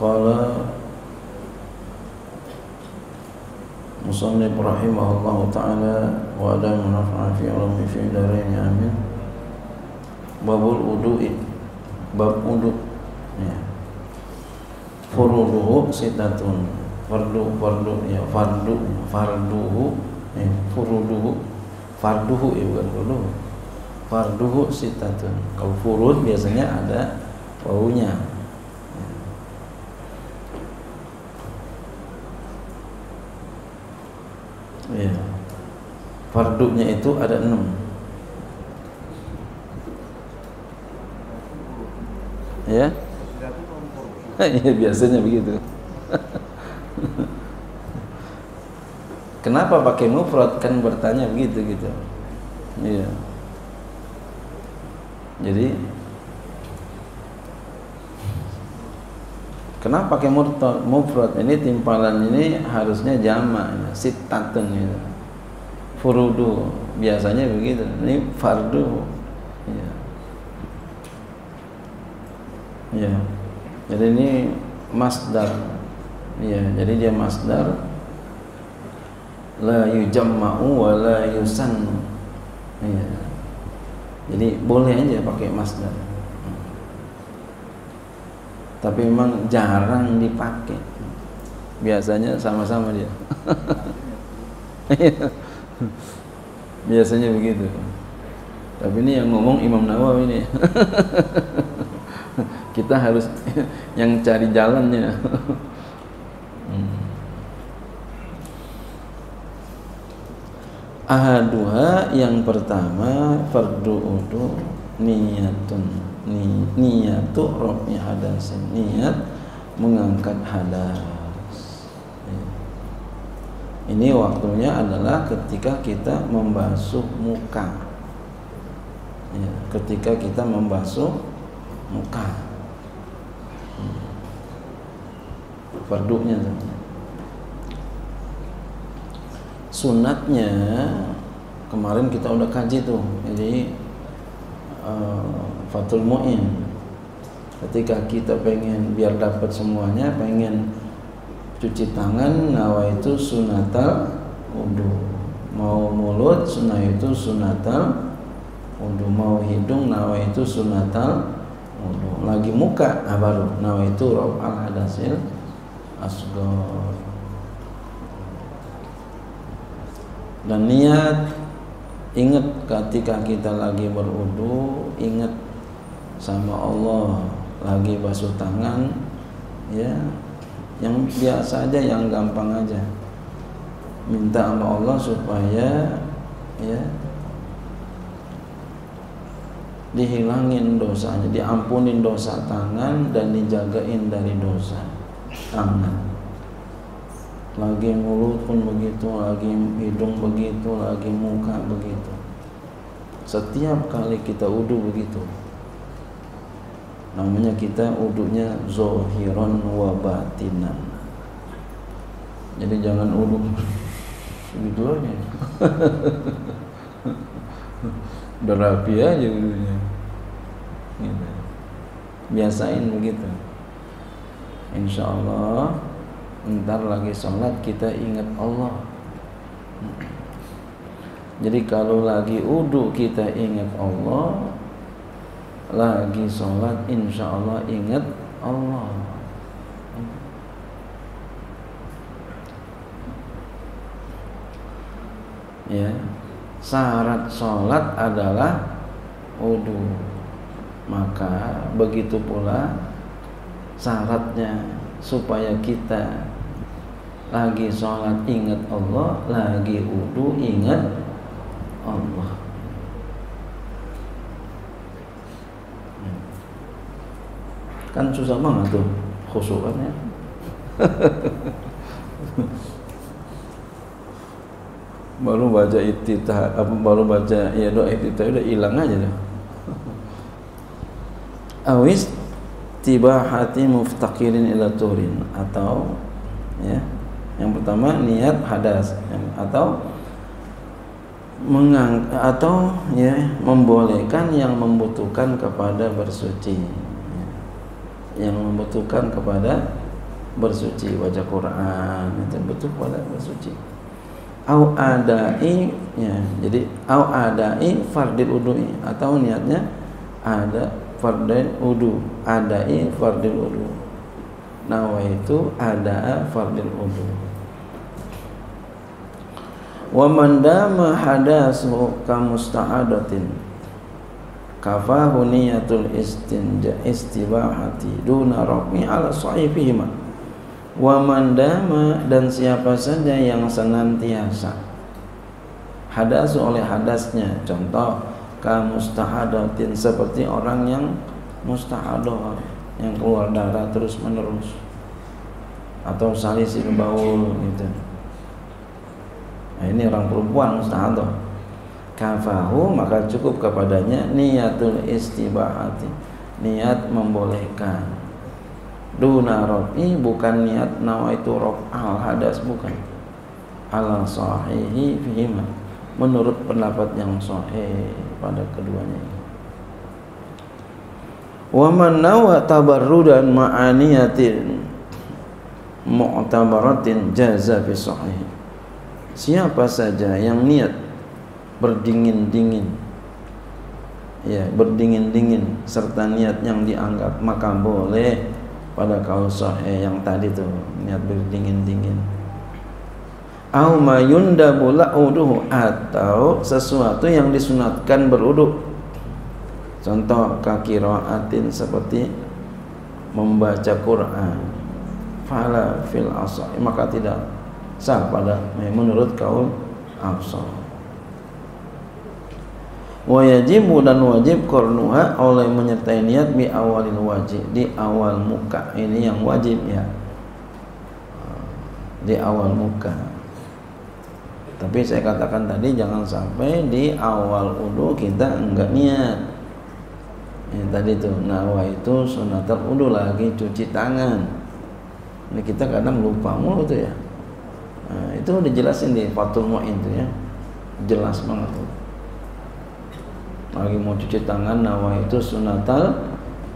qala musannif rahimahullah taala wa adam nafa'a fi ulumi fi darain amin. Babul wudu'i bab wudu ya. Furuduhu sitatun fardu fardu ya fardu farduhu ya furuduhu farduhu ya bukan furuduhu. Farduhu sitatun. Kalau furud biasanya ada wawunya ya fardunya itu ada enam. Ya? Ya biasanya begitu. Kenapa pakai mufrad? Kan bertanya begitu gitu. Iya. Jadi Kenapa pakai mufrad? Ini timpalan ini harusnya jamak, sitatun gitu. Furudu biasanya begitu. Ini fardu. Ya. Ya. Jadi ini masdar. Ya, jadi dia masdar la yujamma'u wa la yusannu. Ya. Jadi boleh aja pakai masdar tapi memang jarang dipakai biasanya sama-sama dia biasanya begitu tapi ini yang ngomong Imam Nawawi ini kita harus yang cari jalannya hmm. ahaduha yang pertama fardu udu niyatun ni, niyatu rofi hadas niat mengangkat hadas. Ini waktunya adalah ketika kita membasuh muka. Ya, ketika kita membasuh muka. Hmm. fardunya sunatnya kemarin kita udah kaji tuh. Jadi uh, Fatul Mu'in. Ketika kita pengen biar dapat semuanya pengen cuci tangan nawa itu sunatal wudhu. Mau mulut sunnah itu sunatal wudhu. Mau hidung nawa itu sunatal wudhu. Lagi muka nah baru. Nawa itu rob al hadasil asgor dan niat ingat ketika kita lagi berwudu ingat sama Allah lagi basuh tangan ya yang biasa aja yang gampang aja. Minta sama Allah supaya ya dihilangin dosanya diampunin dosa tangan dan dijagain dari dosa tangan. Lagi mulut pun begitu lagi hidung begitu lagi muka begitu. Setiap kali kita udu begitu namanya kita uduknya zohiron wa batinan. Jadi jangan uduk. Begitu aja. Udah rapi aja uduknya. Gitu. biasain begitu. Insya Allah ntar lagi sholat kita ingat Allah. Jadi kalau lagi uduk kita ingat Allah lagi sholat insya Allah ingat Allah. Ya syarat sholat adalah wudhu. Maka begitu pula syaratnya supaya kita lagi sholat ingat Allah lagi wudhu ingat Allah kan susah banget tuh khusukannya baru baca ititah apa baru baca ya doa ititah udah hilang aja deh. Awis tiba hati muftakirin ila turin atau ya yang pertama niat hadas atau mengang atau ya membolehkan yang membutuhkan kepada bersuci yang membutuhkan kepada bersuci baca Quran itu betul pada bersuci. Au adai ya jadi au adai fardil udui atau niatnya ada fardil udu adai fardil udu. Nawa itu ada fardil udu. Wa man dama hadasu kamusta'adatin kafahu niyatul istinja istibahati duna rafi ala sahifihima. Wa mandama dan siapa saja yang senantiasa hadas oleh hadasnya. Contoh ka mustahadatin seperti orang yang mustahadah yang keluar darah terus menerus atau salisil baul gitu. Nah, ini orang perempuan mustahadah kafahu maka cukup kepadanya niatul istibahati. Niat membolehkan. Duna rofi bukan niat nawa itu rof al hadas bukan. Ala sahihi fihima. Menurut pendapat yang sahih pada keduanya wa man nawa tabarrudan ma'aniyatin mu'tabaratin jaza fi sahih siapa saja yang niat berdingin-dingin. Ya berdingin-dingin serta niat yang dianggap maka boleh. Pada kaul sahih yang tadi tuh niat berdingin-dingin. Au mayundabu la'uduhu atau sesuatu yang disunatkan beruduk. Contoh kaki roatin seperti membaca Quran. Fala fil asah maka tidak sah pada menurut kaum absah wa yajibu dan wajib kornuha oleh menyertai niat bi awalil wajib di awal muka. Ini yang wajib ya. Di awal muka. Tapi saya katakan tadi jangan sampai di awal udu kita enggak niat. Ya, tadi tuh nawa itu sunatul udu lagi cuci tangan. Ini kita kadang lupa mulu tuh ya. Nah, itu udah jelasin di Fatul Mu'in tuh ya. Jelas banget tuh lagi mau cuci tangan nawa itu sunatal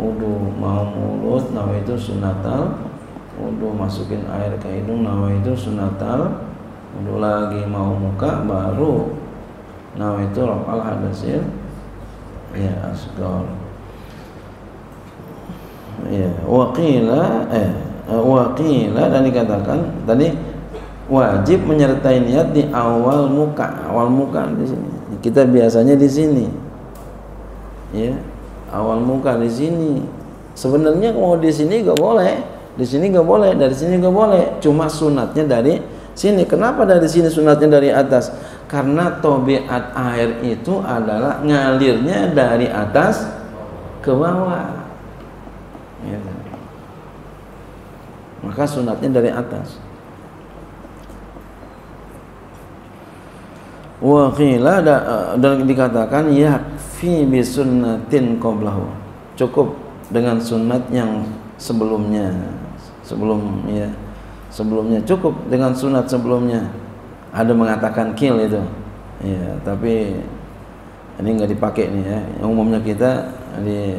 udu mau mulut nawa itu sunatal udu masukin air ke hidung nawa itu sunatal udu lagi mau muka baru nawa itu rafal hadasil ya asgar ya waqila eh waqila dan dikatakan tadi wajib menyertai niat di awal muka. Awal muka di sini. Kita biasanya di sini ya awal muka di sini. Sebenarnya kalau di sini gak boleh. Di sini gak boleh dari sini gak boleh. Cuma sunatnya dari sini. Kenapa dari sini sunatnya dari atas? Karena tobiat air itu adalah ngalirnya dari atas ke bawah. Ya. maka sunatnya dari atas wa qila dan dikatakan ya fi bi sunnatin qablahu. Cukup dengan sunat yang sebelumnya. Sebelum ya sebelumnya. Cukup dengan sunat sebelumnya. Ada mengatakan kill itu. Ya tapi ini nggak dipakai nih ya. Umumnya kita di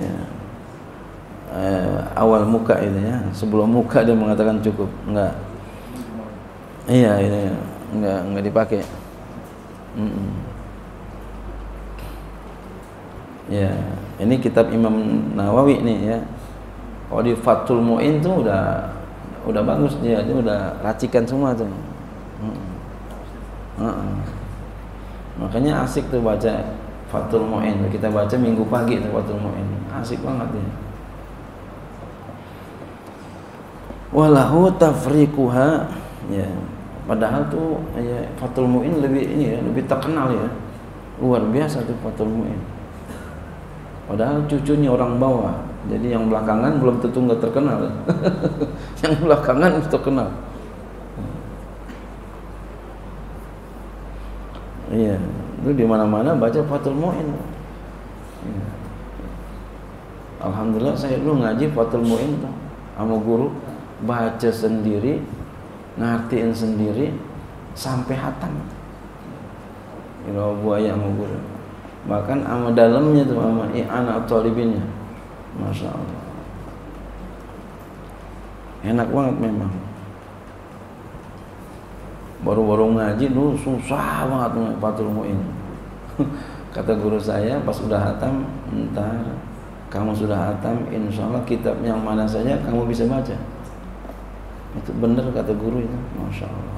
eh, awal muka itu ya. Sebelum muka dia mengatakan cukup. Enggak iya ini enggak enggak dipakai Mm-mm. Ya, ini kitab Imam Nawawi nih ya. Kalau di Fathul Muin tuh udah udah bagus dia, dia udah racikan semua tuh. Makanya asik tuh baca Fathul Muin. Kita baca minggu pagi tuh Fathul Muin. Asik banget ya. Walahu tafriquha ya Padahal tuh ya Fatul Muin lebih ini ya, lebih terkenal ya. Luar biasa tuh Fatul Muin. Padahal cucunya orang bawah. Jadi yang belakangan belum tentu nggak terkenal. yang belakangan terkenal. Iya, itu di mana-mana baca Fatul Muin. Ya. Alhamdulillah saya dulu ngaji Fatul Muin tuh sama guru baca sendiri ngertiin sendiri sampai hatam. Ilo buaya mau bahkan ama dalamnya tuh ama anak talibinnya. Masya Allah. Enak banget memang. Baru-baru ngaji dulu susah banget Fatul Mu'in. Kata guru saya pas udah hatam entar kamu sudah hatam insya Allah kitab yang mana saja kamu bisa baca itu benar kata guru itu Masya Allah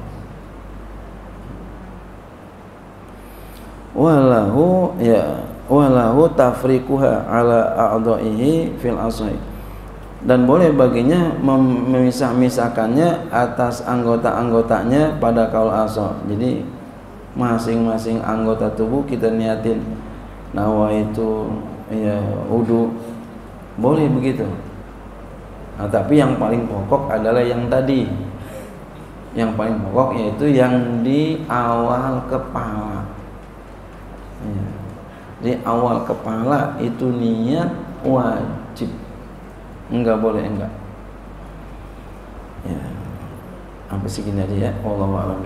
walahu ya walahu tafriquha ala a'dha'ihi fil asai dan boleh baginya memisah-misahkannya atas anggota-anggotanya pada kaul asal. Jadi masing-masing anggota tubuh kita niatin nawa itu ya wudu boleh begitu. Nah, tapi yang paling pokok adalah yang tadi. Yang paling pokok yaitu yang di awal kepala. Ya. Di awal kepala itu niat wajib enggak boleh enggak ya sampai segini aja ya Allah a'lam